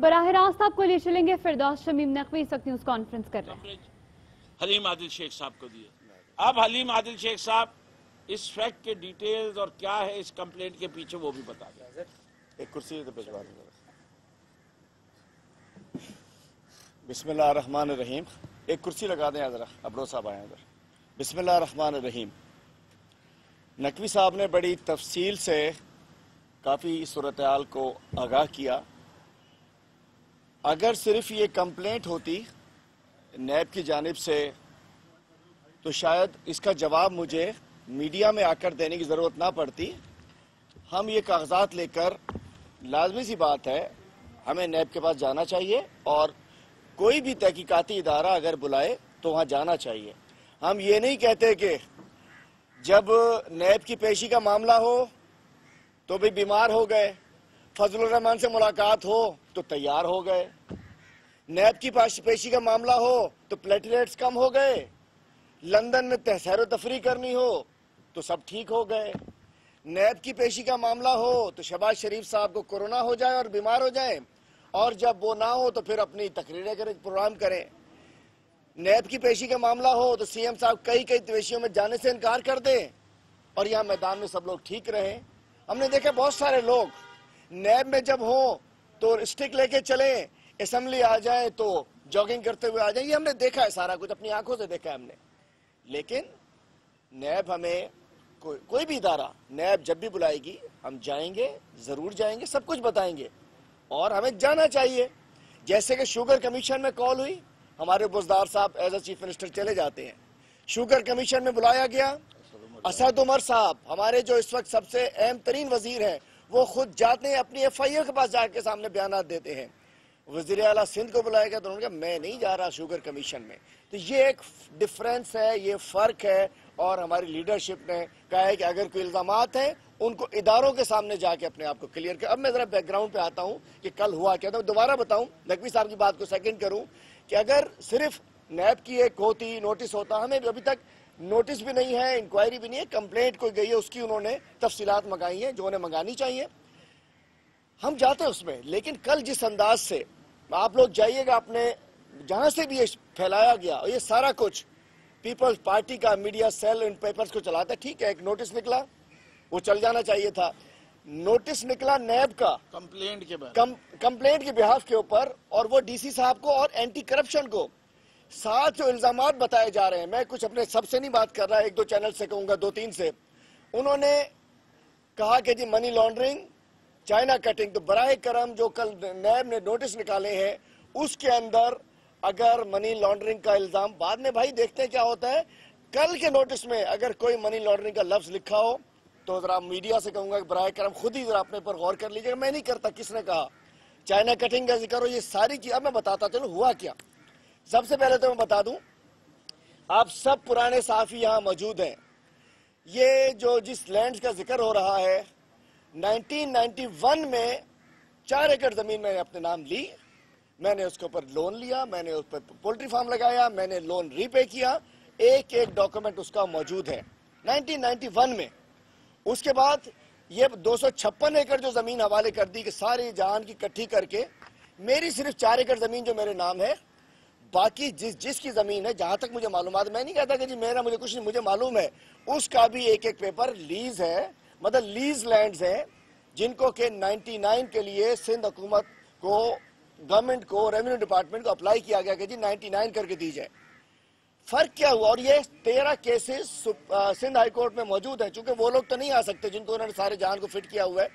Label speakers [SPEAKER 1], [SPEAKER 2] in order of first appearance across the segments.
[SPEAKER 1] براہ راست آپ کو لے چلیں گے فردوس شمیم نقوی اس وقت نیوز کانفرنس کر رہے ہیں۔
[SPEAKER 2] حلیم عادل شیخ صاحب کو دیے۔ اب حلیم عادل شیخ صاحب اس فیکٹ کے ڈیٹیلز اور کیا ہے اس کمپلینٹ کے پیچھے وہ بھی بتا دیں۔
[SPEAKER 3] ایک کرسی تو بھجوا دیں۔ بسم اللہ الرحمن الرحیم۔ ایک کرسی لگا دیں ذرا ابرو صاحب آئے ادھر۔ بسم اللہ الرحمن الرحیم۔ نقوی صاحب نے بڑی تفصیل سے کافی صورتحال کو آگاہ کیا۔ اگر صرف یہ کمپلینٹ ہوتی نیب کی جانب سے، تو شاید اس کا جواب مجھے میڈیا میں آ کر دینے کی ضرورت نہ پڑتی۔ ہم یہ کاغذات لے کر لازمی سی بات ہے، ہمیں نیب کے پاس جانا چاہیے اور کوئی بھی تحقیقاتی ادارہ اگر بلائے تو وہاں جانا چاہیے۔ ہم یہ نہیں کہتے کہ جب نیب کی پیشی کا معاملہ ہو تو بھی بیمار ہو گئے۔ فضل الرحمان سے ملاقات ہو تو تیار ہو گئے۔ نیب کی پیشی کا معاملہ ہو تو پلیٹلیٹس کم ہو گئے۔ لندن میں تحسیر و تفریح کرنی ہو تو سب ٹھیک ہو گئے۔ نیب کی پیشی کا معاملہ ہو تو شہباز شریف صاحب کو کرونا ہو جائے اور بیمار ہو جائے۔ اور جب وہ نہ ہو تو پھر اپنی تقریریں کریں پروگرام کریں۔ نیب کی پیشی کا معاملہ ہو تو سی ایم صاحب کئی کئی پیشیوں میں جانے سے انکار کر دیں۔ اور یہاں میدان میں سب لوگ ٹھیک رہیں۔ ہم نے دیکھا بہت سارے لوگ نیب میں جب ہوں تو اسٹک لے کے چلیں، اسمبلی آ جائیں تو جاگنگ کرتے ہوئے آ جائیں۔ یہ ہم نے دیکھا ہے سارا کچھ، اپنی آنکھوں سے دیکھا ہے ہم نے۔ لیکن نیب ہمیں کوئی بھی ادارہ نیب جب بھی بلائے گی، ہم جائیں گے، ضرور جائیں گے، سب کچھ بتائیں گے۔ اور ہمیں جانا چاہیے۔ جیسے کہ شوگر کمیشن میں کال ہوئی، ہمارے بزدار صاحب ایز اے چیف منسٹر چلے جاتے ہیں۔ شوگر کمیشن میں بلایا گیا، اسد عمر صاحب، ہمارے جو اس وقت سب سے اہم ترین وزیر ہیں وہ خود جاتے ہیں، اپنی ایف آئی اے کے پاس جا کے سامنے بیانات دیتے ہیں۔ وزیر اعلیٰ سندھ کو بلایا گیا تو انہوں نے کہا، میں نہیں جا رہا شوگر کمیشن میں۔ تو یہ ایک ڈفرینس ہے، یہ فرق ہے۔ اور ہماری لیڈرشپ نے کہا ہے کہ اگر کوئی الزامات ہیں، ان کو اداروں کے سامنے جا کے اپنے آپ کو کلیئر کر۔ اب میں ذرا بیک گراؤنڈ پہ آتا ہوں کہ کل ہوا کیا تھا۔ دوبارہ بتاؤں لکھوی صاحب کی بات کو سیکنڈ کروں کہ اگر صرف نیب کی ایک ہوتی نوٹس ہوتا، ہمیں ابھی تک نوٹس بھی نہیں ہے انکوائری بھی نہیں ہے کمپلینٹ کوئی گئی ہے اس کی انہوں نے تفصیلات منگائی ہیں جو انہیں منگانی چاہیے۔ ہم جاتے ہیں اس میں لیکن کل جس انداز سے آپ لوگ جائیے گا اپنے جہاں سے بھی یہ پھیلایا گیا اور یہ سارا کچھ پیپلز پارٹی کا میڈیا سیل ان پیپرز کو چلاتا ہے ٹھیک ہے ایک نوٹس نکلا وہ چل جانا چاہیے تھا۔ نوٹس نکلا نیب کا۔
[SPEAKER 2] کمپلینٹ کے
[SPEAKER 3] کمپلینٹ کے بحاف کے اوپر اور وہ ڈی سی صاحب کو اور اینٹی کرپشن کو۔ ساتھ جو الزامات بتائے جا رہے ہیں، میں کچھ اپنے سب سے نہیں بات کر رہا، ایک دو چینل سے کہوں گا، دو تین سے۔ انہوں نے کہا کہ جی منی لانڈرنگ چائنا کٹنگ تو براہ کرم جو کل نیب نے نوٹس نکالے ہیں، اس کے اندر اگر منی لانڈرنگ کا الزام بعد میں بھائی دیکھتے ہیں کیا ہوتا ہے۔ کل کے نوٹس میں اگر کوئی منی لانڈرنگ کا لفظ لکھا ہو، تو ذرا میڈیا سے کہوں گا کہ براہ کرم خود ہی ذرا اپنے پر غور کر لیجیے میں نہیں کرتا کس نے کہا۔ چائنا کٹنگ کا ذکر ہو، یہ ساری چیز، اب میں بتاتا چلو ہوا کیا؟ سب سے پہلے تو میں بتا دوں، آپ سب پرانے صحافی یہاں موجود ہیں۔ یہ جو جس لینڈ کا ذکر ہو رہا ہے نائنٹین نائنٹی ون میں چار ایکڑ زمین میں نے اپنے نام لی۔ میں نے اس کے اوپر لون لیا، میں نے اس پر پولٹری فارم لگایا، میں نے لون ری پے کیا۔ ایک ایک ڈاکومنٹ اس کا موجود ہے۔ نائنٹین نائنٹی ون میں۔ اس کے بعد یہ دو سو چھپن ایکڑ جو زمین حوالے کر دی، کہ ساری جہان کی کٹھی کر کے، میری صرف چار ایکڑ زمین جو میرے نام ہے باقی جس جس کی زمین ہے، جہاں تک مجھے معلومات، میں نہیں کہتا کہ جی میرا مجھے کچھ نہیں، مجھے معلوم ہے۔ اس کا بھی ایک ایک پیپر لیز ہے مطلب لیز لینڈز ہیں، جن کو کہ نائنٹی نائن کے لیے سندھ حکومت کو گورنمنٹ کو ریونیو ڈپارٹمنٹ کو اپلائی کیا گیا کہ جی نائنٹی نائن کر کے دی جائے فرق کیا ہوا؟ اور یہ تیرہ کیسز سندھ ہائی کورٹ میں موجود ہیں، چونکہ وہ لوگ تو نہیں آ سکتے جن کو انہوں نے سارے جہان کو فٹ کیا ہوا ہے۔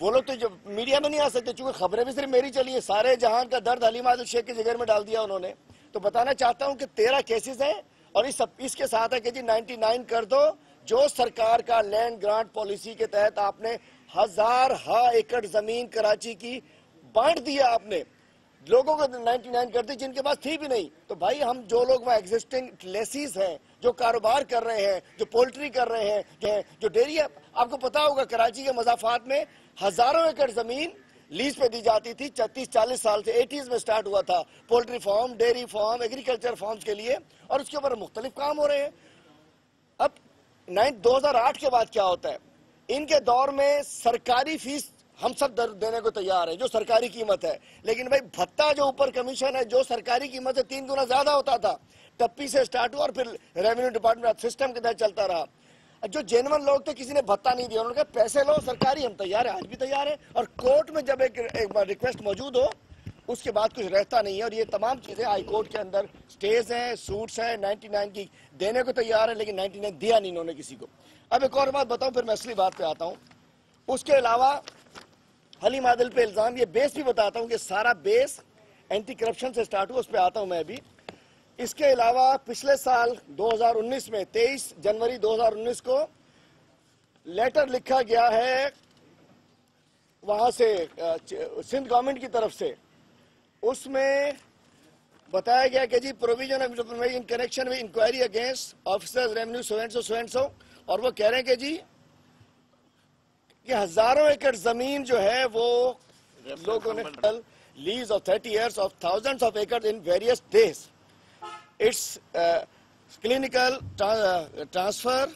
[SPEAKER 3] وہ لوگ تو میڈیا میں نہیں آ سکتے، چونکہ خبریں بھی صرف میری چلی ہیں۔ سارے جہان کا درد حلیم عادل شیخ کے جگر میں ڈال دیا انہوں نے۔ تو بتانا چاہتا ہوں کہ تیرہ کیسز ہیں اور اس اس کے ساتھ ہے کہ جی نائنٹی نائن کر دو، جو سرکار کا لینڈ گرانٹ پالیسی کے تحت آپ نے ہزار ہا ایکڑ زمین کراچی کی بانٹ دیا آپ نے۔ لوگوں کو نائنٹی نائن کر دی، جن کے پاس تھی بھی نہیں۔ تو بھائی ہم جو لوگ وہاں ایگزسٹنگ لیسیز ہیں، جو کاروبار کر رہے ہیں، جو پولٹری کر رہے ہیں، جو ڈیری ہے، آپ کو پتا ہوگا کراچی کے مضافات میں ہزاروں ایکڑ زمین لیز پہ دی جاتی تھی۔ چتیس، چالیس سال سے ایٹیز میں سٹارٹ ہوا تھا۔ Poultry farm, dairy farm, agriculture farms کے لیے اور اس کے اوپر مختلف کام ہو رہے ہیں۔ اب نائن دو ہزار آٹھ کے بعد کیا ہوتا ہے؟ ان کے دور میں سرکاری فیس ہم سب دینے کو تیار ہیں، جو سرکاری قیمت ہے۔ لیکن بھائی، بھتہ جو اوپر کمیشن ہے، جو سرکاری قیمت سے تین گنا زیادہ ہوتا تھا، ٹپی سے سٹارٹ ہوا اور پھر ریونیو ڈپارٹمنٹ سسٹم کے تحت چلتا رہا۔ جو جینون لوگ تھے، کسی نے بھتہ نہیں دیا، انہوں نے کہا پیسے لو، سرکاری، ہم تیار ہیں، آج بھی تیار ہیں۔ اور کورٹ میں جب ایک بار ریکویسٹ موجود ہو، اس کے بعد کچھ رہتا نہیں ہے۔ اور یہ تمام چیزیں ہائی کورٹ کے اندر سٹیز ہیں سوٹس ہیں نائنٹی نائن کی دینے کو تیار ہے لیکن نائنٹی نائن دیا نہیں انہوں نے کسی کو۔ اب ایک اور بات بتاؤں، پھر میں اصلی بات پہ آتا ہوں۔ اس کے علاوہ حلیم عادل پہ الزام، یہ بیس بھی بتاتا ہوں کہ سارا بیس اینٹی کرپشن سے سٹارٹ ہوا، اس پہ آتا ہوں میں ابھی۔ اس کے علاوہ پچھلے سال دو ہزار انیس میں تیئیس جنوری دو ہزار انیس کو لیٹر لکھا گیا ہے وہاں سے سندھ گورنمنٹ کی طرف سے۔ اس میں بتایا گیا کہ جی پروویژن ان کنیکشن میں inquiry against officer revenue so and so so and so اور وہ کہہ رہے ہیں کہ جی کہ ہزاروں ایکڑ زمین جو ہے وہ لوگوں نے lease of thirty years of thousand of acre in various days its uh, it's clinical transfer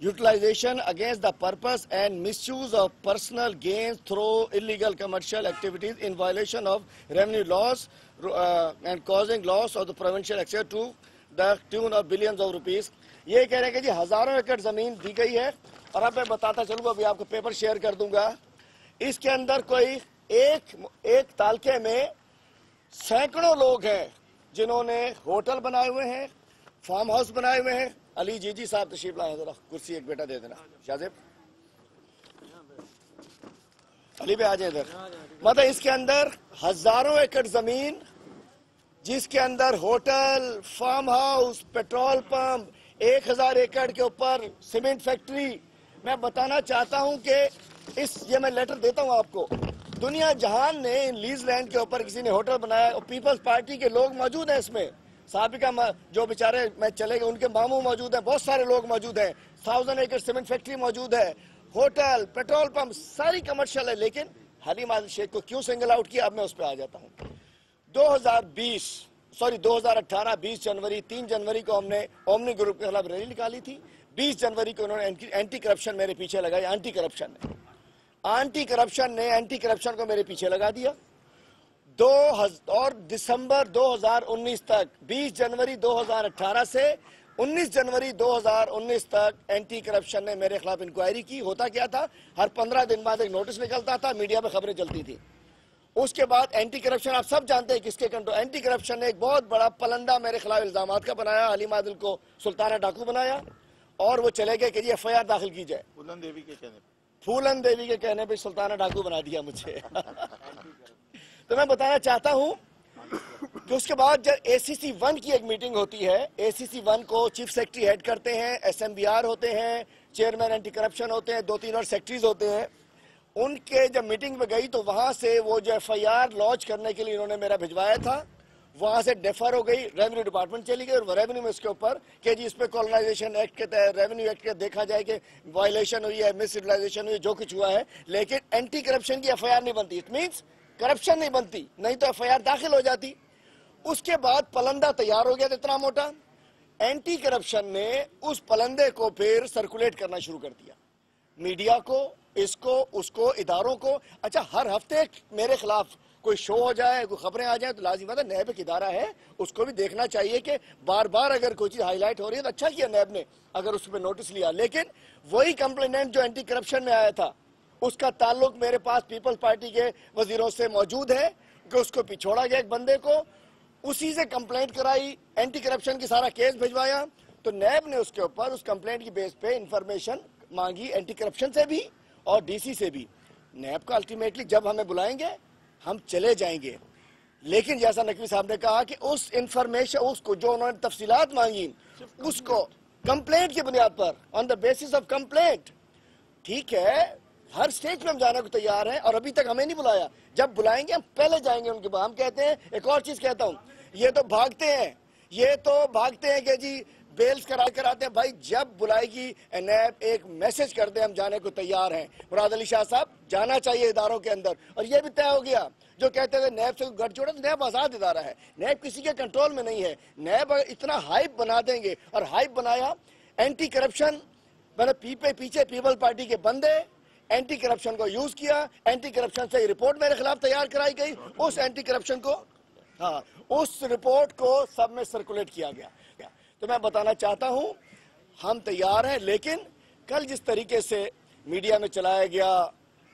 [SPEAKER 3] utilization against the purpose and misuse of personal gains through illegal commercial activities in violation of revenue laws uh, and causing loss of the provincial excess to the tune of billions of rupees یہ کہہ رہے ہیں کہ جی ہزاروں ایکڑ زمین دی گئی ہے اور اب میں بتاتا چلوں گا ابھی آپ کو پیپر شیئر کر دوں گا اس کے اندر کوئی ایک ایک تالکے میں سینکڑوں لوگ ہیں جنہوں نے ہوٹل بنائے ہوئے ہیں فارم ہاؤس بنائے ہوئے ہیں۔ علی جی جی صاحب تشریف لائیں ذرا کرسی ایک بیٹا دے دینا۔ شاہزیب علی پہ آ جائیں ادھر۔ مطلب اس کے اندر ہزاروں ایکڑ زمین، جس کے اندر hotel farm house petrol pump ایک ہزار ایکڑ کے اوپر سیمنٹ فیکٹری میں بتانا چاہتا ہوں کہ اس، یہ میں لیٹر دیتا ہوں آپ کو۔ دنیا جہان نے لیز لینڈ کے اوپر کسی نے ہوٹل بنایا اور پیپلز پارٹی کے لوگ موجود ہیں اس میں۔ سابقہ جو بیچارے میں چلے گئے، ان کے ماموں موجود ہیں، بہت سارے لوگ موجود ہیں۔ تھاؤزنڈ ایکڑ سیمنٹ فیکٹری موجود ہے۔ ہوٹل پیٹرول پمپ ساری کمرشل ہے۔ لیکن حلیم عادل شیخ کو کیوں سنگل آؤٹ کیا؟ اب میں اس پہ آ جاتا ہوں۔ دو ہزار بیس سوری دو ہزار اٹھارہ، بیس جنوری، تین جنوری کو ہم نے اومنی گروپ کے خلاف ریلی نکالی تھی۔ بیس جنوری کو انہوں نے اینٹی کرپشن میرے پیچھے لگائی اینٹی کرپشن نے۔ آنٹی کرپشن نے اینٹی کرپشن کو میرے پیچھے لگا دیا۔ دو اور دسمبر دو ہزار انیس تک، بیس جنوری دو ہزار اٹھارہ سے انیس جنوری دو ہزار انیس تک اینٹی کرپشن نے میرے خلاف انکوائری کی۔ ہوتا کیا تھا؟ ہر پندرہ دن بعد ایک نوٹس نکلتا تھا میڈیا میں خبریں چلتی تھی اس کے بعد اینٹی کرپشن آپ سب جانتے ہیں کس کے کنٹرول اینٹی کرپشن نے ایک بہت بڑا پلندہ میرے خلاف الزامات کا بنایا حلیم عادل کو سلطانہ ڈاکو بنایا اور وہ چلے گئے کہ جی ایف آئی آر داخل کی جائے۔
[SPEAKER 4] پھولن دیوی کے کہنے
[SPEAKER 3] پھولن دیوی کے کہنے پہ سلطانہ ڈاکو بنا دیا مجھے۔ تو میں بتانا چاہتا ہوں کہ اس کے بعد جب اے سی سی ون کی ایک میٹنگ ہوتی ہے اے سی سی ون کو چیف سیکٹری ہیڈ کرتے ہیں ایس ایم بی آر ہوتے ہیں چیئرمین اینٹی کرپشن ہوتے ہیں، دو تین اور سیکٹریز ہوتے ہیں۔ ان کے جب میٹنگ میں گئی تو وہاں سے وہ جو ایف آئی آر لانچ کرنے کے لیے انہوں نے میرا بھجوایا تھا۔ وہاں سے ڈیفر ہو گئی ریونیو ڈپارٹمنٹ چلی گئی اور ریونیو میں اس کے اوپر کہ جی اس پہ کالونائزیشن ایکٹ کے تحت ریونیو ایکٹ کے دیکھا جائے کہ وائلیشن ہوئی ہے مس یوٹیلائزیشن ہوئی جو کچھ ہوا ہے، لیکن اینٹی کرپشن کی ایف آئی آر نہیں بنتی۔ اٹ مینس کرپشن نہیں بنتی، نہیں تو ایف آئی آر داخل ہو جاتی۔ اس کے بعد پلندہ تیار ہو گیا تھا اتنا موٹا۔ اینٹی کرپشن نے اس پلندے کو پھر سرکولیٹ کرنا شروع کر دیا۔ میڈیا کو، اس کو اس کو، اداروں کو۔ اچھا ہر ہفتے میرے خلاف کوئی شو ہو جائے، کوئی خبریں آ جائیں تو لازم بات ہے نیب ایک ادارہ ہے، اس کو بھی دیکھنا چاہیے کہ بار بار اگر کوئی چیز ہائی لائٹ ہو رہی ہے تو اچھا کیا نیب نے، اگر اس پہ نوٹس لیا۔ لیکن وہی کمپلیننٹ جو اینٹی کرپشن میں آیا تھا، اس کا تعلق میرے پاس پیپلز پارٹی کے وزیروں سے موجود ہے کہ اس کو پچھوڑا گیا ایک بندے کو۔ اسی سے کمپلینٹ کرائی اینٹی کرپشن کی سارا کیس بھجوایا۔ تو نیب نے اس کے اوپر، اس کمپلینٹ کی بیس پہ انفارمیشن مانگی اینٹی کرپشن سے بھی اور ڈی سی سے بھی۔ نیب کا الٹیمیٹلی جب ہمیں بلائیں گے ہم چلے جائیں گے۔ لیکن جیسا نقوی صاحب نے کہا کہ اس انفارمیشن اس کو جو انہوں نے تفصیلات مانگی اس کو کمپلینٹ کی بنیاد پر on the basis of complaint ٹھیک ہے، ہر سٹیج پہ ہم جانے کو تیار ہیں اور ابھی تک ہمیں نہیں بلایا۔ جب بلائیں گے، ہم پہلے جائیں گے ان کے بعد۔ ہم کہتے ہیں، ایک اور چیز کہتا ہوں، یہ تو بھاگتے ہیں، یہ تو بھاگتے ہیں کہ جی بیلز کرا کر آتے ہیں۔ بھائی، جب بلائے گی نیب ایک میسج کر دیں ہم جانے کو تیار ہیں۔ مراد علی شاہ صاحب، جانا چاہیے اداروں کے اندر۔ اور یہ بھی طے ہو گیا، جو کہتے تھے نیب سے گھر جوڑا تو نیب آزاد ادارہ ہے۔ نیب کسی کے کنٹرول میں نہیں ہے۔ نیب اتنا ہائپ بنا دیں گے اور ہائپ بنایا اینٹی کرپشن مطلب پیپے پیچھے پیپل پارٹی کے بندے اینٹی کرپشن کو یوز کیا اینٹی کرپشن سے رپورٹ میرے خلاف تیار کرائی گئی۔ اس اینٹی کرپشن کو ہاں اس رپورٹ کو سب میں سرکولیٹ کیا گیا۔ تو میں بتانا چاہتا ہوں، ہم تیار ہیں، لیکن کل جس طریقے سے میڈیا میں چلایا گیا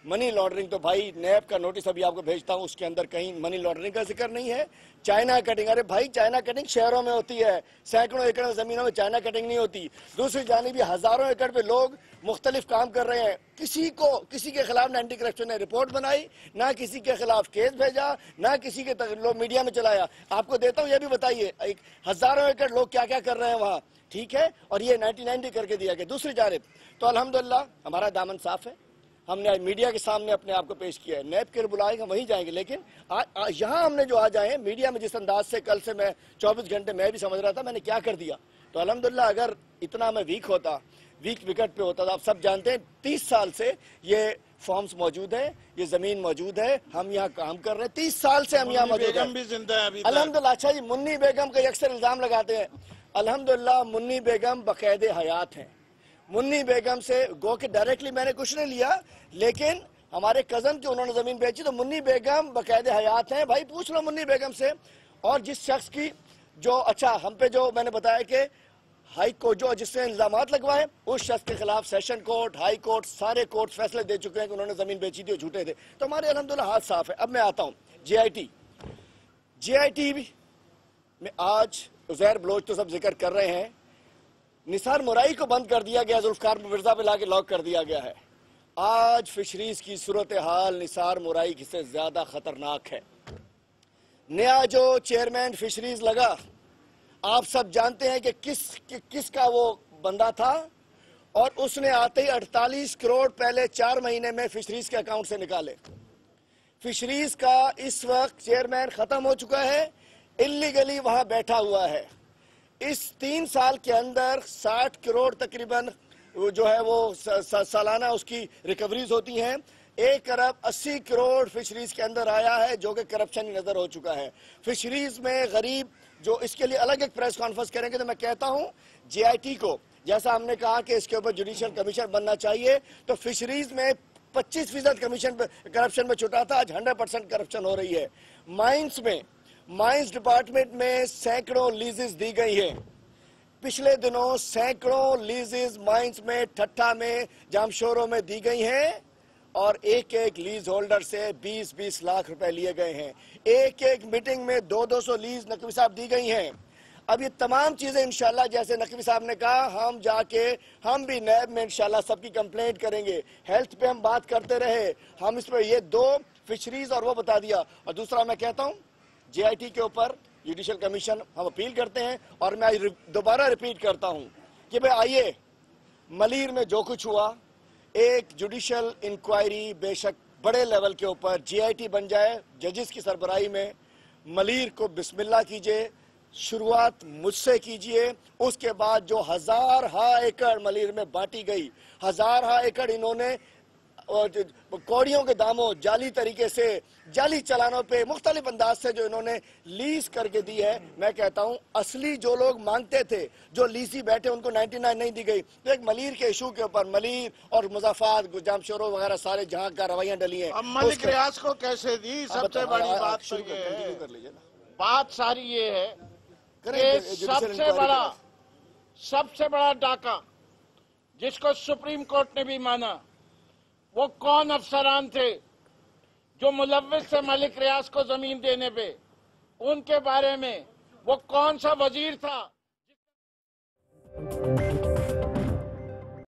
[SPEAKER 3] منی لانڈرنگ تو بھائی نیب کا نوٹس ابھی آپ کو بھیجتا ہوں، اس کے اندر کہیں منی لانڈرنگ کا ذکر نہیں ہے۔ چائنا کٹنگ ارے بھائی چائنا کٹنگ شہروں میں ہوتی ہے۔ سینکڑوں ایکڑ زمینوں میں چائنا کٹنگ نہیں ہوتی۔ دوسری جانب یہ ہزاروں ایکڑ پہ لوگ مختلف کام کر رہے ہیں۔ کسی کو، کسی کے خلاف نہ اینٹی کرپشن نے رپورٹ بنائی، نہ کسی کے خلاف کیس بھیجا، نہ کسی کے لوگ میڈیا میں چلایا۔ آپ کو دیتا ہوں، یہ بھی بتائیے، ایک ہزاروں ایکڑ لوگ کیا کیا کر رہے ہیں وہاں؟ ٹھیک ہے؟ اور یہ نائنٹی نائنٹی کر کے دیا گیا۔ دوسری جانب، تو الحمدللہ ہمارا دامن صاف ہے۔ ہم نے آج میڈیا کے سامنے اپنے آپ کو پیش کیا ہے۔ نیب کے بلائیں گے وہیں جائیں گے لیکن یہاں ہم نے جو آج آئے ہیں میڈیا میں جس انداز سے کل سے میں چوبیس گھنٹے میں بھی سمجھ رہا تھا میں نے کیا کر دیا؟ تو الحمدللہ اگر اتنا میں ویک ہوتا ویک وکٹ پہ ہوتا تھا آپ سب جانتے ہیں تیس سال سے یہ فارمز موجود ہیں یہ زمین موجود ہے ہم یہاں کام کر رہے ہیں۔ تیس سال سے ہم یہاں موجود ہیں۔ الحمدللہ اچھا جی منی بیگم کا اکثر الزام لگاتے ہیں۔ الحمدللہ منی بیگم بقید حیات ہیں۔ منی بیگم سے گو کہ ڈائریکٹلی میں نے کچھ نہیں لیا، لیکن ہمارے کزن کے انہوں نے زمین بیچی تو منی بیگم بقید حیات ہیں۔ بھائی پوچھ لو منی بیگم سے۔ اور جس شخص کی جو اچھا ہم پہ جو میں نے بتایا کہ ہائی کورٹ جو جس نے الزامات لگوائے، اس شخص کے خلاف سیشن کورٹ ہائی کورٹ سارے کورٹ فیصلے دے چکے ہیں کہ انہوں نے زمین بیچی تھی اور جھوٹے تھے۔ تو ہمارے الحمدللہ ہاتھ صاف ہے۔ اب میں آتا ہوں۔ جے I T J I T بھی۔ میں آج عزیر بلوچ تو سب ذکر کر رہے ہیں۔ نثار مرائی کو بند کر دیا گیا، ذوالفقار مرزا پہ لا کے لاک کر دیا گیا ہے۔ آج فشریز کی صورتحال نثار مرائی کی سے زیادہ خطرناک ہے۔ نیا جو چیئرمین فشریز لگا، آپ سب جانتے ہیں کہ کس کس کا وہ بندہ تھا۔ اور اس نے آتے ہی اڑتالیس کروڑ پہلے چار مہینے میں فشریز کے اکاؤنٹ سے نکالے۔ فشریز کا اس وقت چیئرمین ختم ہو چکا ہے اللیگلی وہاں بیٹھا ہوا ہے۔ اس تین سال کے اندر ساٹھ کروڑ تقریباً جو ہے وہ سالانہ اس کی ریکوریز ہوتی ہیں۔ ایک ارب اسی کروڑ فشریز کے اندر آیا ہے جو کہ کرپشن نظر ہو چکا ہے۔ فشریز میں غریب جو اس کے لیے الگ ایک پریس کانفرنس کریں گے تو میں کہتا ہوں جے آئی ٹی کو۔ جیسا ہم نے کہا کہ اس کے اوپر جوڈیشل کمیشن بننا چاہیے، تو فشریز میں پچیس فیصد کمیشن کرپشن میں چھٹا تھا، آج ہنڈریڈ پرسنٹ کرپشن ہو رہی ہے۔ مائنس میں مائنس ڈپارٹمنٹ میں سینکڑوں لیزز دی گئی ہیں۔ پچھلے دنوں سینکڑوں لیزز مائنس میں ٹھٹھا میں، جامشوروں میں دی گئی ہیں اور ایک ایک لیز ہولڈر سے بیس بیس لاکھ روپے لیے گئے ہیں۔ ایک ایک میٹنگ میں دو دو سو لیز نقوی صاحب دی گئی ہیں۔ اب یہ تمام چیزیں انشاءاللہ جیسے نقوی صاحب نے کہا، ہم جا کے ہم بھی نیب میں انشاءاللہ سب کی کمپلینٹ کریں گے۔ ہیلتھ پہ ہم بات کرتے رہے۔ ہم اس پہ یہ دو فشریز اور وہ بتا دیا۔ اور دوسرا میں کہتا ہوں جے آئی ٹی کے اوپر جوڈیشل کمیشن ہم اپیل کرتے ہیں اور میں دوبارہ ریپیٹ کرتا ہوں کہ بھئی آئیے، ملیر میں جو کچھ ہوا، ایک جوڈیشل انکوائری بے شک بڑے لیول کے اوپر جی آئی ٹی بن جائے، ججز کی سربراہی میں ملیر کو بسم اللہ کیجیے، شروعات مجھ سے کیجیے، اس کے بعد جو ہزار ہا ایکڑ ملیر میں بانٹی گئی، ہزار ہا ایکڑ انہوں نے کوڑیوں کے داموں جعلی طریقے سے جعلی چلانوں پہ مختلف انداز سے جو انہوں نے لیز کر کے دی ہے میں کہتا ہوں اصلی جو لوگ مانگتے تھے جو لیزی بیٹھے ان کو نائنٹی نائن نہیں دی گئی۔ تو ایک ملیر کے ایشو کے اوپر ملیر اور مضافات جام شورو وغیرہ سارے جہاں کا رویاں ڈلی ہیں
[SPEAKER 2] اب ملک ریاض کو کیسے دی؟ سب سے بڑی بات تو یہ ہے۔ بات ساری یہ ہے کہ سب سے بڑا سب سے بڑا ڈاکہ جس کو سپریم کورٹ نے بھی مانا وہ کون افسران تھے جو ملوث سے ملک ریاض کو زمین دینے پہ؟ ان کے بارے میں وہ کون سا وزیر تھا؟